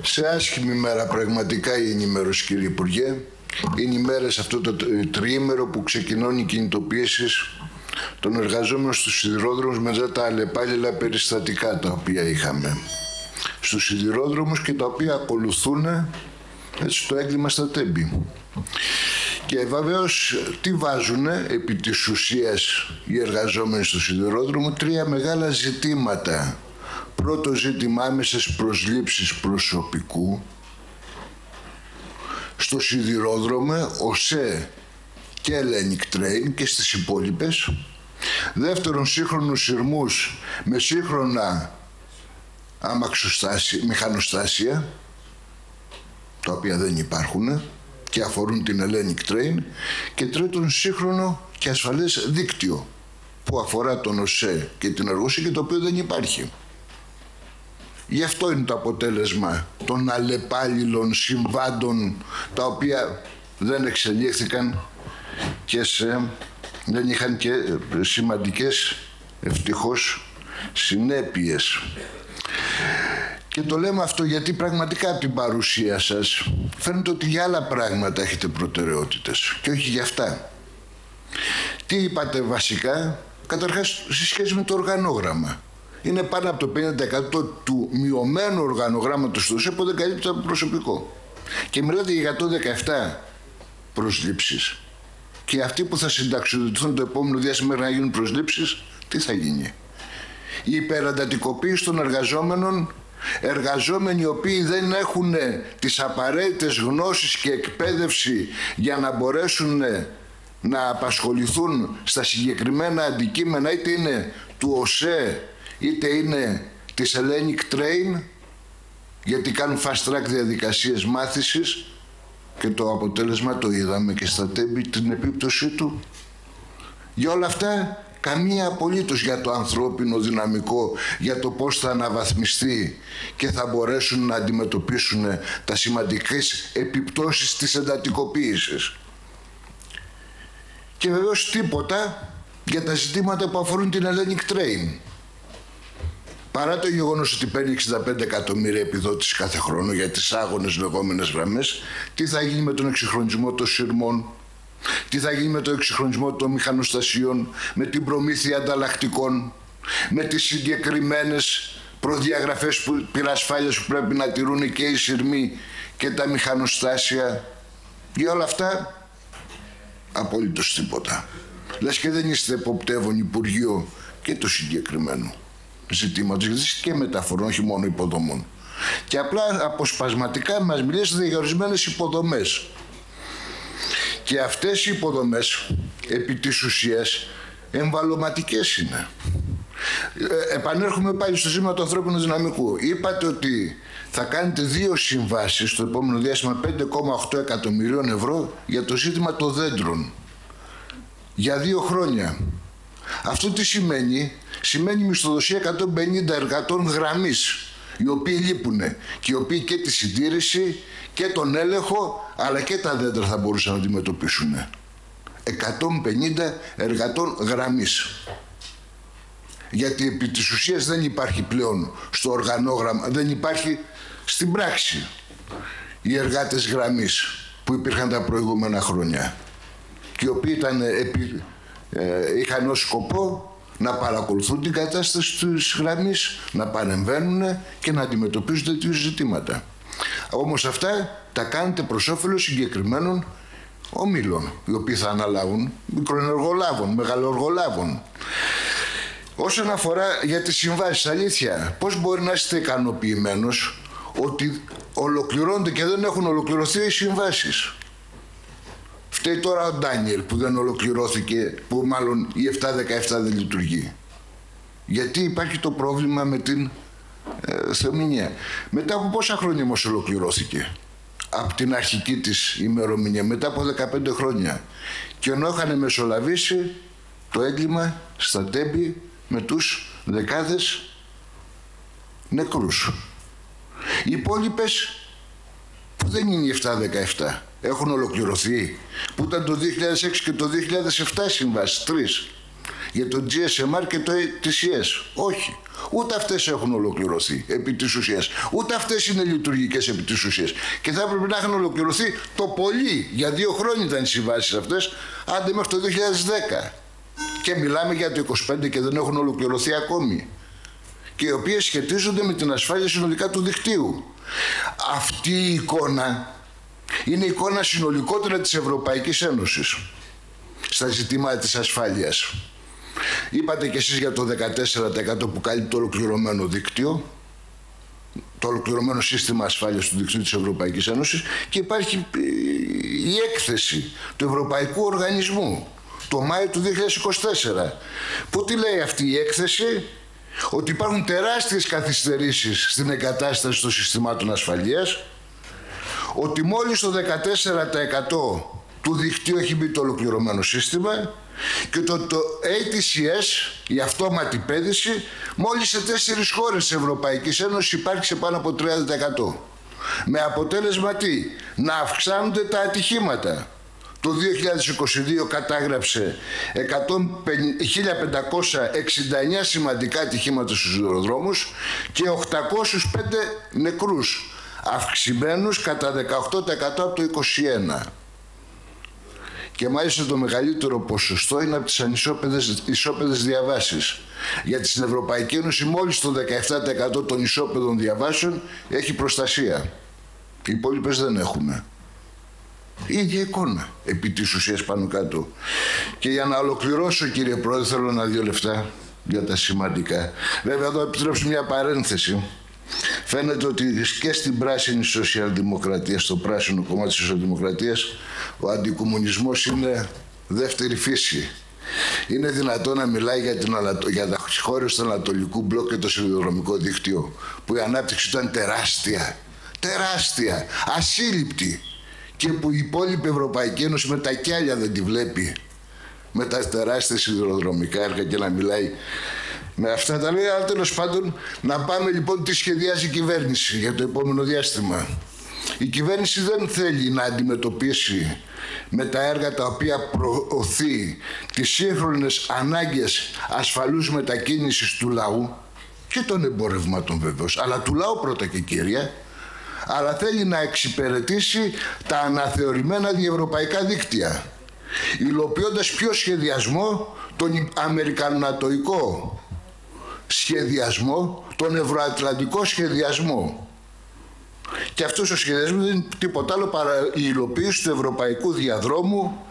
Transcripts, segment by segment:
Σε άσχημη μέρα πραγματικά η ενημέρωση κύριε Υπουργέ. Είναι οι μέρες αυτό το τριήμερο που ξεκινούν οι κινητοποιήσεις των εργαζόμενων στους σιδηρόδρομους μετά τα αλλεπάλληλα περιστατικά τα οποία είχαμε στους σιδηρόδρομους και τα οποία ακολουθούν έτσι, το έγκλημα στα τέμπη. Και βεβαίως τι βάζουν επί της ουσίας οι εργαζόμενοι στο σιδηρόδρομο; Τρία μεγάλα ζητήματα. Πρώτο ζήτημα άμεσες προσλήψεις προσωπικού στο σιδηρόδρομο, ΟΣΕ και Hellenic Train και στις υπόλοιπες. Δεύτερον, σύγχρονους σειρμούς με σύγχρονα μηχανοστάσια, τα οποία δεν υπάρχουν και αφορούν την Hellenic Train. Και τρίτον, σύγχρονο και ασφαλές δίκτυο που αφορά τον ΟΣΕ και την εργοσία και το οποίο δεν υπάρχει. Γι' αυτό είναι το αποτέλεσμα των αλλεπάλληλων συμβάντων τα οποία δεν εξελίχθηκαν και σε, δεν είχαν και σημαντικές ευτυχώς συνέπειες. Και το λέμε αυτό γιατί πραγματικά από την παρουσία σας φαίνεται ότι για άλλα πράγματα έχετε προτεραιότητες και όχι για αυτά. Τι είπατε βασικά, καταρχάς σε σχέση με το οργανόγραμμα είναι πάνω από το 50% του μειωμένου οργανογράμματος του ΣΕΠ που δεν καλύπτει το προσωπικό. Και μιλάτε για 117 προσλήψεις. Και αυτοί που θα συνταξιοδοτηθούν το επόμενο διάστημα να γίνουν προσλήψεις, τι θα γίνει. Η υπεραντατικοποίηση των εργαζόμενων εργαζόμενοι οι οποίοι δεν έχουν τις απαραίτητες γνώσεις και εκπαίδευση για να μπορέσουν να απασχοληθούν στα συγκεκριμένα αντικείμενα είτε είναι του ΟΣΕ είτε είναι της Hellenic Train γιατί κάνουν fast track διαδικασίες μάθησης και το αποτέλεσμα το είδαμε και στα τέμπη την επίπτωσή του. Για όλα αυτά καμία απολύτως για το ανθρώπινο δυναμικό, για το πώς θα αναβαθμιστεί και θα μπορέσουν να αντιμετωπίσουν τα σημαντικές επιπτώσεις της εντατικοποίησης. Και βεβαίως τίποτα για τα ζητήματα που αφορούν την Hellenic Train παρά το γεγονός ότι παίρνει 65 εκατομμύρια επιδότηση κάθε χρόνο για τις άγονες λεγόμενες γραμμές, τι θα γίνει με τον εξυγχρονισμό των σειρμών, τι θα γίνει με τον εξυγχρονισμό των μηχανοστασίων, με την προμήθεια ανταλλακτικών, με τις συγκεκριμένες προδιαγραφές που, πυρασφάλειας που πρέπει να τηρούν και οι σειρμοί και τα μηχανοστάσια; Για όλα αυτά, απολύτως τίποτα. Λες και δεν είστε εποπτεύων Υπουργείο και το συγκεκριμένο ζητήματος και μεταφορών, όχι μόνο υποδομών. Και απλά αποσπασματικά μας μιλήσατε για ορισμένες υποδομές. Και αυτές οι υποδομές, επί της ουσίας, εμβαλωματικές είναι. Ε, επανέρχομαι πάλι στο ζήτημα του ανθρώπινου δυναμικού. Είπατε ότι θα κάνετε δύο συμβάσεις το επόμενο διάστημα 5,8 εκατομμυρίων ευρώ για το ζήτημα των δέντρων. Για δύο χρόνια. Αυτό τι σημαίνει, σημαίνει μισθοδοσία 150 εργατών γραμμής οι οποίοι λείπουν και οι οποίοι και τη συντήρηση και τον έλεγχο αλλά και τα δέντρα θα μπορούσαν να αντιμετωπίσουν. 150 εργατών γραμμής. Γιατί επί της ουσίας δεν υπάρχει πλέον στο οργανόγραμμα, δεν υπάρχει στην πράξη οι εργάτες γραμμής που υπήρχαν τα προηγούμενα χρόνια και οι οποίοι ήταν επί, ε, είχαν ως σκοπό να παρακολουθούν την κατάσταση της γραμμής, να παρεμβαίνουν και να αντιμετωπίζουν τέτοιου ζητήματα. Όμως αυτά τα κάνετε προς όφελος συγκεκριμένων ομίλων, οι οποίοι θα αναλάβουν μικροενεργολάβων, μεγαλοεργολάβων. Όσον αφορά για τις συμβάσεις, αλήθεια, πώς μπορεί να είστε ικανοποιημένος ότι ολοκληρώνονται και δεν έχουν ολοκληρωθεί οι συμβάσεις; Φταίει τώρα ο Ντάνιελ που δεν ολοκληρώθηκε, που μάλλον η 717 δεν λειτουργεί. Γιατί υπάρχει το πρόβλημα με την ε, Θεμηνία. Μετά από πόσα χρόνια όμως ολοκληρώθηκε; Από την αρχική της ημερομηνία, μετά από 15 χρόνια. Και ενώ είχαν μεσολαβήσει το έγκλημα στα τέμπη με τους δεκάδες νεκρούς. Οι υπόλοιπες που δεν είναι οι 717 έχουν ολοκληρωθεί που ήταν το 2006 και το 2007 συμβάσεις, τρεις. για το GSMR και το TCS. Όχι. Ούτε αυτές έχουν ολοκληρωθεί επί της ουσίας. Ούτε αυτές είναι λειτουργικές επί της ουσίας. Και θα έπρεπε να έχουν ολοκληρωθεί το πολύ. Για δύο χρόνια ήταν οι συμβάσεις αυτές, άντε μέχρι το 2010. Και μιλάμε για το 25 και δεν έχουν ολοκληρωθεί ακόμη. Και οι οποίες σχετίζονται με την ασφάλεια συνολικά του δικτύου. Αυτή η εικόνα είναι η εικόνα συνολικότερα της Ευρωπαϊκής Ένωσης στα ζητήματα της ασφάλειας. Είπατε κι εσείς για το 14% που καλύπτει το ολοκληρωμένο δίκτυο, το ολοκληρωμένο σύστημα ασφάλειας του δικτύου της Ευρωπαϊκής Ένωσης και υπάρχει η έκθεση του Ευρωπαϊκού Οργανισμού το Μάιο του 2024. Που τι λέει αυτή η έκθεση, ότι υπάρχουν τεράστιες καθυστερήσεις στην εγκατάσταση των συστημάτων ασφαλείας, ότι μόλις το 14% του δικτύου έχει μπει το ολοκληρωμένο σύστημα και το, το ATCS, η αυτόματη πέδηση, μόλις σε τέσσερις χώρες της Ευρωπαϊκής Ένωσης υπάρχει σε πάνω από 30%. Με αποτέλεσμα τι, να αυξάνονται τα ατυχήματα. Το 2022 κατάγραψε 1569 σημαντικά ατυχήματα στους αεροδρόμους και 805 νεκρούς, αυξημένους κατά 18% από το 2021 και μάλιστα το μεγαλύτερο ποσοστό είναι από τις ανισόπεδες ισόπεδες διαβάσεις. Γιατί στην Ευρωπαϊκή Ένωση μόλις το 17% των ισόπεδων διαβάσεων έχει προστασία. Οι υπόλοιπες δεν έχουν. Η ίδια εικόνα επί της ουσίας πάνω κάτω. Και για να ολοκληρώσω κύριε Πρόεδρε θέλω ένα δύο λεφτά για τα σημαντικά. Βέβαια εδώ επιτρέψω μια παρένθεση. Φαίνεται ότι και στην πράσινη σοσιαλδημοκρατία, στο πράσινο κομμάτι της σοσιαλδημοκρατίας, ο αντικομουνισμός είναι δεύτερη φύση. Είναι δυνατό να μιλάει για, την, για τα χώρες του Ανατολικού Μπλοκ και το σιδηροδρομικό δίκτυο, που η ανάπτυξη ήταν τεράστια. Τεράστια, ασύλληπτη. Και που η υπόλοιπη Ευρωπαϊκή Ένωση με τα κιάλια δεν τη βλέπει. Με τα τεράστια σιδηροδρομικά έργα και να μιλάει με αυτά τα λέει, αλλά τέλος πάντων να πάμε λοιπόν τι σχεδιάζει η κυβέρνηση για το επόμενο διάστημα. Η κυβέρνηση δεν θέλει να αντιμετωπίσει με τα έργα τα οποία προωθεί τις σύγχρονες ανάγκες ασφαλούς μετακίνησης του λαού και των εμπορευμάτων βεβαίως, αλλά του λαού πρώτα και κύρια, αλλά θέλει να εξυπηρετήσει τα αναθεωρημένα διευρωπαϊκά δίκτυα, υλοποιώντας πιο σχεδιασμό τον αμερικανατοϊκό σχεδιασμό, τον ευρωατλαντικό σχεδιασμό. Και αυτός ο σχεδιασμός δεν είναι τίποτα άλλο παρά η υλοποίηση του ευρωπαϊκού διαδρόμου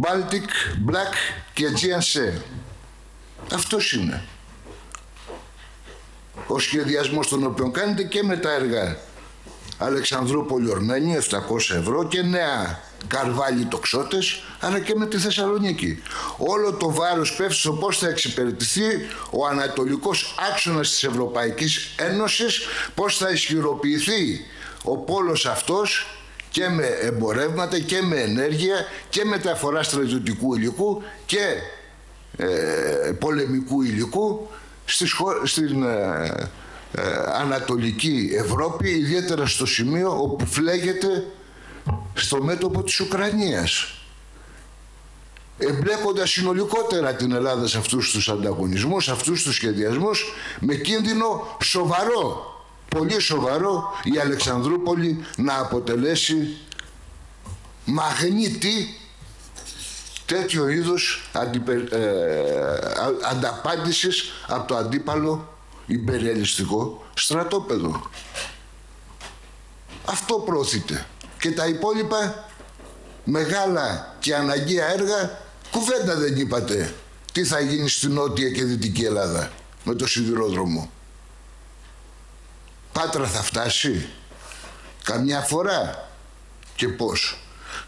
Baltic, Black και Aegean Sea. Αυτός είναι. Ο σχεδιασμός τον οποίο κάνετε και με τα έργα Αλεξανδρούπολη Ορμένιο 700 ευρώ και νέα Καρβάλι τοξότες αλλά και με τη Θεσσαλονίκη. Όλο το βάρος πέφτει στο πώς θα εξυπηρετηθεί ο ανατολικός άξονας της Ευρωπαϊκής Ένωσης, πώς θα ισχυροποιηθεί ο πόλος αυτός και με εμπορεύματα και με ενέργεια και μεταφορά στρατιωτικού υλικού και ε, πολεμικού υλικού στις, στην ε, ε, Ανατολική Ευρώπη, ιδιαίτερα στο σημείο όπου φλέγεται στο μέτωπο της Ουκρανίας. Εμπλέκοντας συνολικότερα την Ελλάδα σε αυτούς τους ανταγωνισμούς, σε αυτούς τους σχεδιασμούς με κίνδυνο σοβαρό, πολύ σοβαρό η Αλεξανδρούπολη να αποτελέσει μαγνήτη τέτοιο είδους αντιπε, ε, ανταπάντησης από το αντίπαλο υπεριαλιστικό στρατόπεδο. Αυτό πρόθεται και τα υπόλοιπα μεγάλα και αναγκαία έργα κουβέντα δεν είπατε τι θα γίνει στην Νότια και Δυτική Ελλάδα με το σιδηρόδρομο. Πάτρα θα φτάσει; Καμιά φορά και πώς;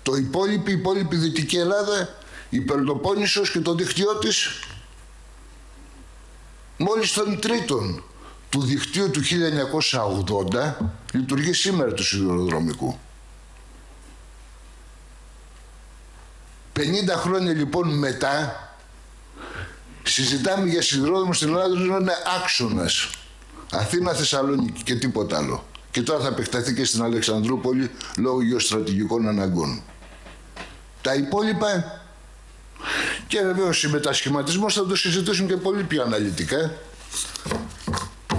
Το υπόλοιπη, η υπόλοιπη Δυτική Ελλάδα, η Πελοπόννησος και το δίκτυό της μόλις των τρίτων του δικτύου του 1980 λειτουργεί σήμερα του σιδηροδρομικού. 50 χρόνια λοιπόν μετά συζητάμε για σιδηρόδρομο στην Ελλάδα που είναι άξονας. Αθήνα, Θεσσαλονίκη και τίποτα άλλο. Και τώρα θα επεκταθεί και στην Αλεξανδρούπολη λόγω γεωστρατηγικών αναγκών. Τα υπόλοιπα Και βεβαίως ο μετασχηματισμός θα το συζητήσουμε και πολύ πιο αναλυτικά.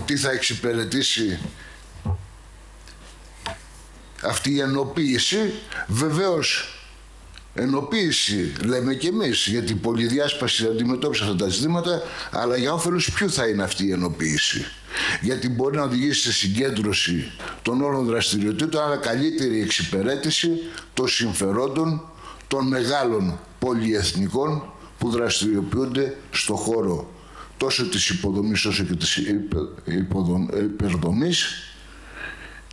Τι θα εξυπηρετήσει αυτή η ενοποίηση. Βεβαίως ενοποίηση λέμε και εμείς γιατί η πολυδιάσπαση αντιμετώπισε αυτά τα ζητήματα αλλά για όφελος ποιου θα είναι αυτή η ενοποίηση; Γιατί μπορεί να οδηγήσει σε συγκέντρωση των όλων δραστηριοτήτων αλλά καλύτερη εξυπηρέτηση των συμφερόντων των μεγάλων πολυεθνικών που δραστηριοποιούνται στο χώρο τόσο της υποδομής όσο και της υπερδομής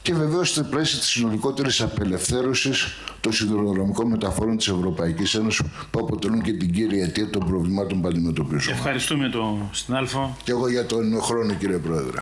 και βεβαίως στην πλαίσια της συνολικότερης απελευθέρωσης των σιδηροδρομικών μεταφορών της Ευρωπαϊκής Ένωσης που αποτελούν και την κύρια αιτία των προβλημάτων που αντιμετωπίζουμε. Ευχαριστούμε τον συνάλφο. Και εγώ για τον χρόνο κύριε Πρόεδρε.